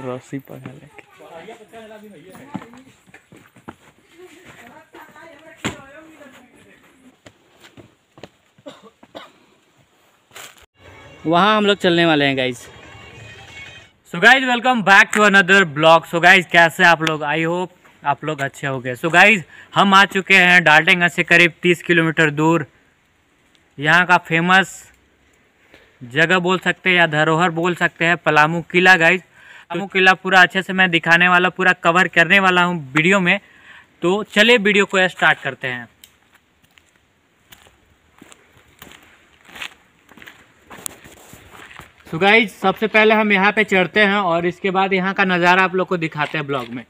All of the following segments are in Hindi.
रस्सी पकड़ लेके। वहाँ हम लोग चलने वाले हैं guys so guys welcome back to another blog so guys कैसे आप लोग? आई होप आप लोग अच्छे हो गए. सो गाइज़ हम आ चुके हैं डाल्टनगंज से करीब 30 किलोमीटर दूर. यहाँ का फ़ेमस जगह बोल सकते हैं या धरोहर बोल सकते हैं। पलामू किला गाइज़ पलामू किला पूरा अच्छे से मैं दिखाने वाला, पूरा कवर करने वाला हूँ वीडियो में। तो चलिए वीडियो को स्टार्ट करते हैं। तो गाइज़ सबसे पहले हम यहाँ पे चढ़ते हैं और इसके बाद यहाँ का नज़ारा आप लोग को दिखाते हैं ब्लॉग में।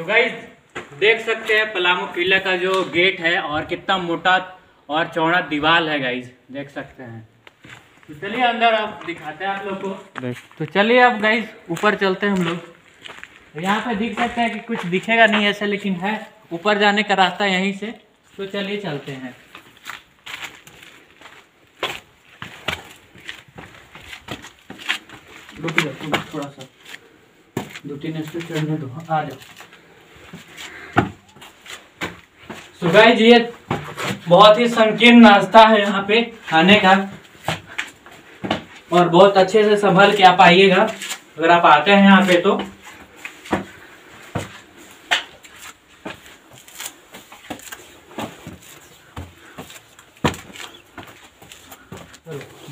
तो गाइज़ देख सकते हैं पलामू किला का जो गेट है और कितना मोटा और चौड़ा दीवार है गाइज़ देख सकते हैं। तो चलिए अंदर अब दिखाते हैं आप लोग को। तो चलिए अब गाइज़ ऊपर चलते हैं हम लोग। तो यहाँ पे दिख सकते हैं कि कुछ दिखेगा नहीं ऐसे लेकिन है ऊपर जाने का रास्ता यहीं से। तो चलिए चलते हैं। रुक जाओ थोड़ा- थोड़ा सा। दो तीन स्टेप चढ़ने दो। आ जाओ। सो गाइस ये बहुत ही संकीर्ण रास्ता है यहाँ पे आने का। और बहुत अच्छे से संभल के आप आइएगा, अगर आप आते हैं यहाँ पे तो।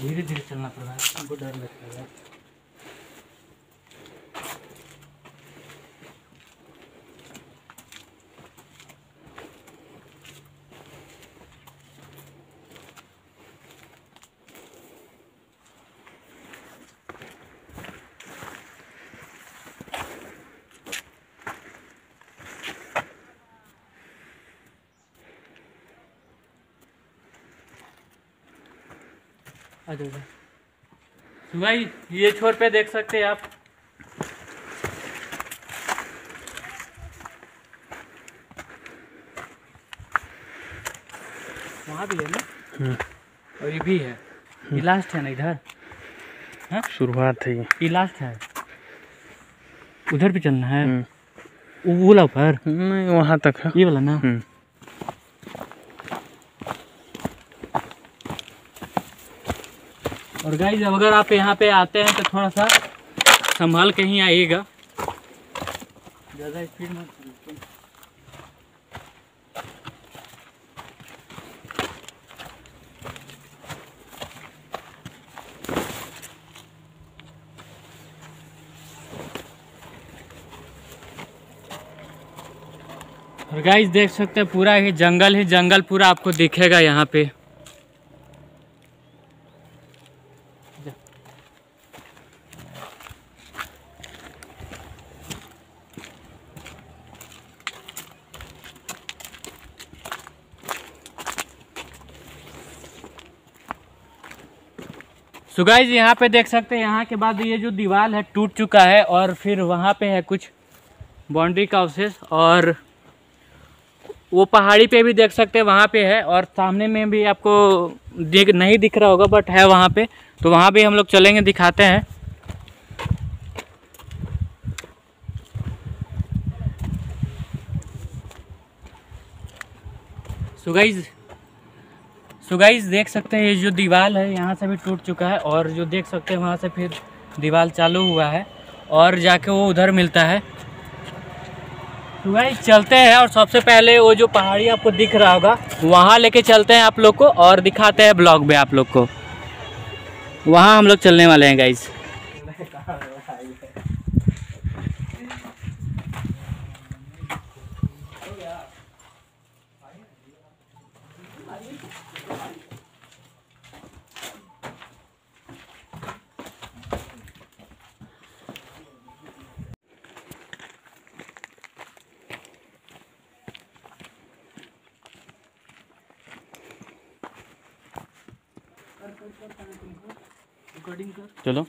धीरे धीरे चलना पड़ रहा है, हमको डर लगता है। आ तो भाई। ये छोर पे देख सकते हैं आप। वहाँ भी है ना? और ये भी है। ये लास्ट है ना इधर? शुरुआत है ये। ये लास्ट है। उधर भी चलना है? हम्म। वो वाला ऊपर? नहीं वहाँ तक है। ये वाला ना? और गाइज़ अगर आप यहाँ पे आते हैं तो थोड़ा सा संभाल के ही आइएगा। ज़्यादा स्पीड और गाइस देख सकते हैं पूरा ही जंगल ही जंगल पूरा आपको दिखेगा यहाँ पे। सो गाइज़ यहाँ पे देख सकते हैं, यहाँ के बाद ये जो दीवार है टूट चुका है और फिर वहाँ पे है कुछ बाउंड्री का अवशेष और वो पहाड़ी पे भी देख सकते हैं, वहाँ पे है और सामने में भी आपको दिख, नहीं दिख रहा होगा बट है वहाँ पे। तो वहाँ भी हम लोग चलेंगे, दिखाते हैं। सो गाइज़ सो गाइज़ देख सकते हैं ये जो दीवार है, यहाँ से भी टूट चुका है और जो देख सकते हैं, वहाँ से फिर दीवार चालू हुआ है और जाके वो उधर मिलता है। तो गाइज़ चलते हैं और सबसे पहले वो जो पहाड़ी आपको दिख रहा होगा, वहाँ लेके चलते हैं आप लोग को और दिखाते हैं ब्लॉग में आप लोग को। वहाँ हम लोग चलने वाले हैं गाइज़ रिकॉर्डिंग कर। चलो।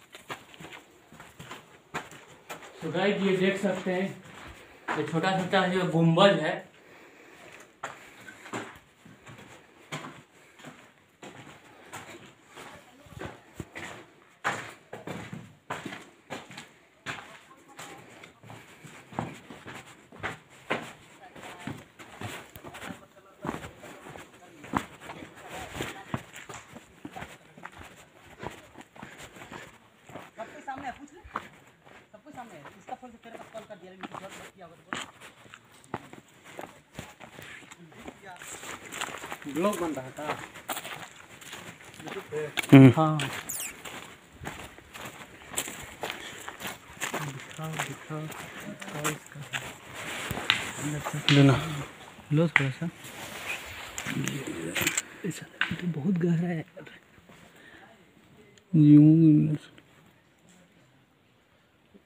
तो गाइस ये देख सकते हैं ये छोटा छोटा जो गुंबज है है। से तेरे कॉल कर दिया लेकिन तुझे मत किया होगा तो ब्लॉग बन रहा था हम्म हाँ दिखाओ दिखाओ दिखाओ इसका लेना लो थोड़ा सा ऐसा तो बहुत गहरा है यूँ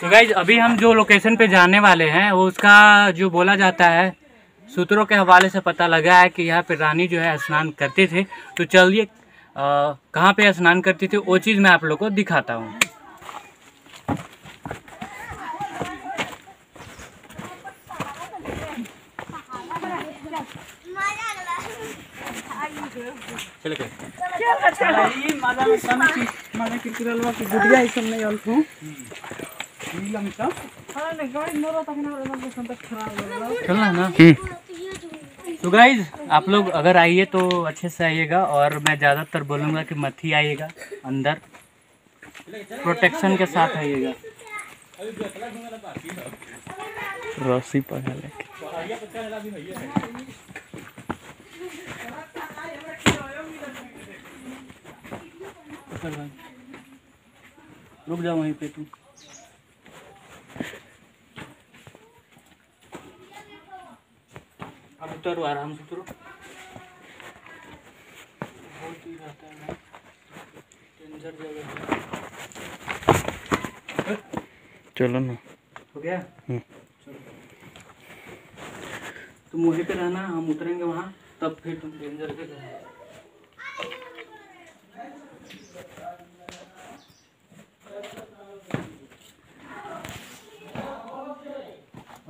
तो गाइज़ अभी हम जो लोकेशन पे जाने वाले हैं वो उसका जो बोला जाता है सूत्रों के हवाले से पता लगा है कि यहाँ पे रानी जो है स्नान करती थी। तो चलिए कहाँ पे स्नान करती थी वो चीज़ मैं आप लोग को दिखाता हूँ। चलो क्या माझा मित्रांनो माझ्या किरकिरलवा की गुडिया इसन नाही आलतो नीलम का हाँ नहीं गाड़ी मोरा तक ना रहा बस तक खराब चलना ना हम्म तो गाइज़ आप लोग अगर आइए तो अच्छे से आइएगा और मैं ज़्यादातर बोलूँगा कि मत ही आइएगा अंदर प्रोटेक्शन के साथ आइएगा। रस्सी पकड़ ले रुक जाओ वहीं पे तू। उतरो आराम से उतरो। बहुत ही रहता है डेंजर जगह चलो ना। हो गया? हम्म। तुम वहीं पे रहना हम उतरेंगे वहाँ तब फिर तुम डेंजर पे रहना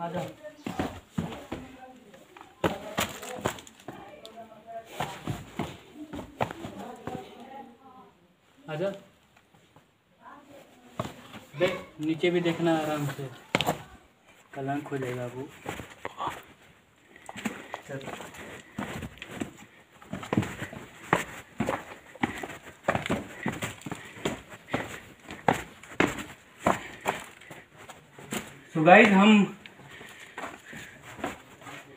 आ जाओ। आ जाओ देख, नीचे भी देखना आराम से। कलंक हो जाएगा वो। चल तो गाइस हम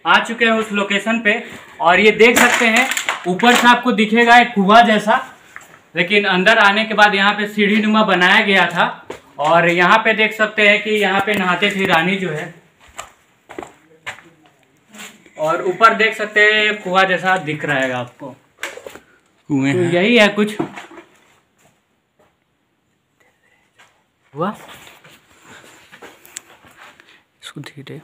आ चुके हैं उस लोकेशन पे और ये देख सकते हैं, ऊपर से आपको दिखेगा एक कुआ जैसा। लेकिन अंदर आने के बाद यहाँ पे सीढ़ी नुमा बनाया गया था और यहाँ पे देख सकते हैं कि यहाँ पे नहाते थे रानी जो है। और ऊपर देख सकते हैं कुआ जैसा दिख रहा है आपको। कुएँ तो यही है कुछ। हुआ? इसको धीरे।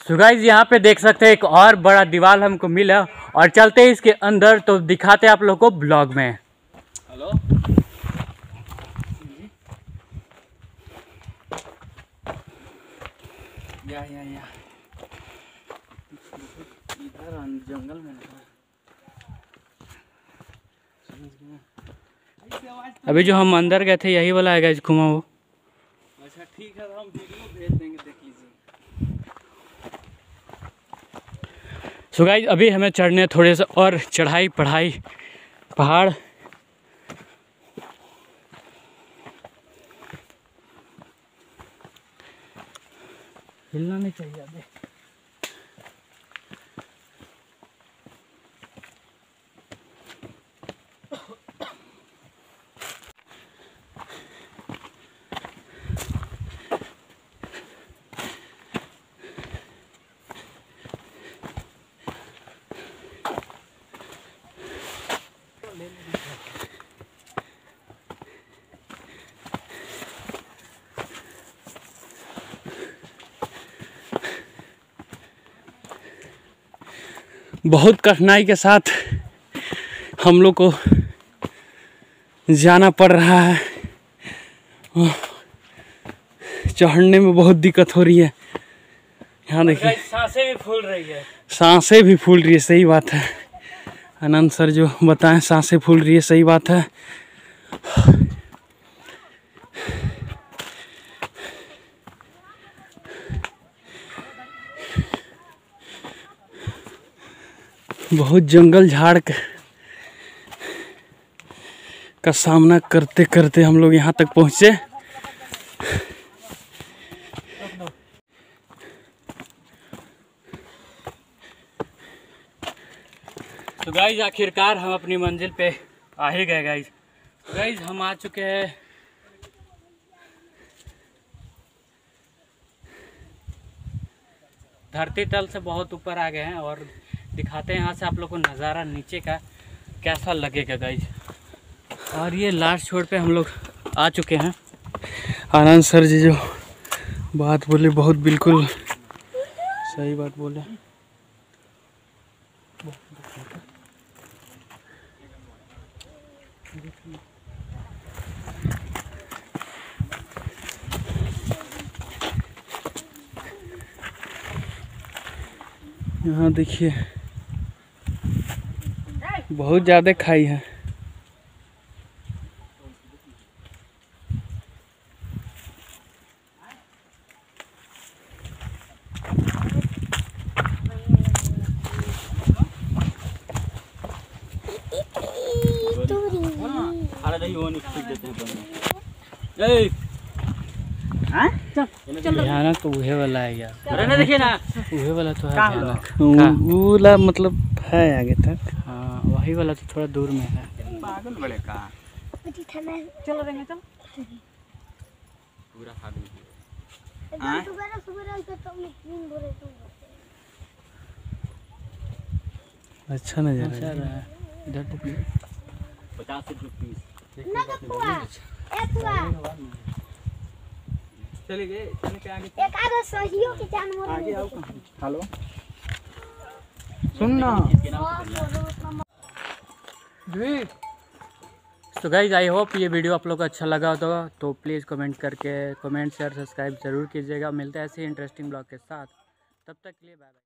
सो गाइस यहाँ पे देख सकते हैं एक और बड़ा दीवार हमको मिला और चलते हैं इसके अंदर तो दिखाते हैं आप लोग को ब्लॉग में। हेलो? या या या। इधर जंगल में अभी जो हम अंदर गए थे यही वाला है घुमा वो। अच्छा ठीक है हम वीडियो गाइज़ अभी हमें चढ़ने थोड़े से और चढ़ाई पढ़ाई पहाड़। हिलना नहीं चाहिए अभी। बहुत कठिनाई के साथ हम लोग को जाना पड़ रहा है। चढ़ने में बहुत दिक्कत हो रही है। यहाँ देखिए। साँसें भी फूल रही है। साँसें भी फूल रही है सही बात है। आनंद सर जो बताएँ साँसें फूल रही है सही बात है। बहुत जंगल झाड़ के सामना करते करते हम लोग यहाँ तक पहुँचे। तो गाइज़ आखिरकार हम अपनी मंजिल पे आ ही गए गाइज़ गाइज़ हम आ चुके हैं। धरती तल से बहुत ऊपर आ गए हैं और दिखाते हैं यहाँ से आप लोग को नज़ारा नीचे का कैसा लगेगा गाइज़ और ये लास्ट छोड़ पे हम लोग आ चुके हैं। आनंद सर जी जो बात बोले, बहुत बिल्कुल सही बात बोले। यहाँ देखिए बहुत ज़्यादा खाई है। भयानक तो उहे वाला है यार। रहने देखिए ना। उहे वाला तो है भयानक। मतलब है आगे तक। वही वाला तो थोड़ा दूर में है। चलो रहेंगे चल अच्छा नज़ारा अच्छा है। रहा है। इधर देखिए चले गए चले के आगे। एक आधा सहियो के जानवर आगे आओ हेलो। सुन ना तो गाइज़ आई होप ये वीडियो आप लोग को अच्छा लगा होगा तो प्लीज़ कमेंट करके कमेंट शेयर सब्सक्राइब ज़रूर कीजिएगा। मिलते हैं ऐसे इंटरेस्टिंग ब्लॉग के साथ। तब तक के लिए बाय बाय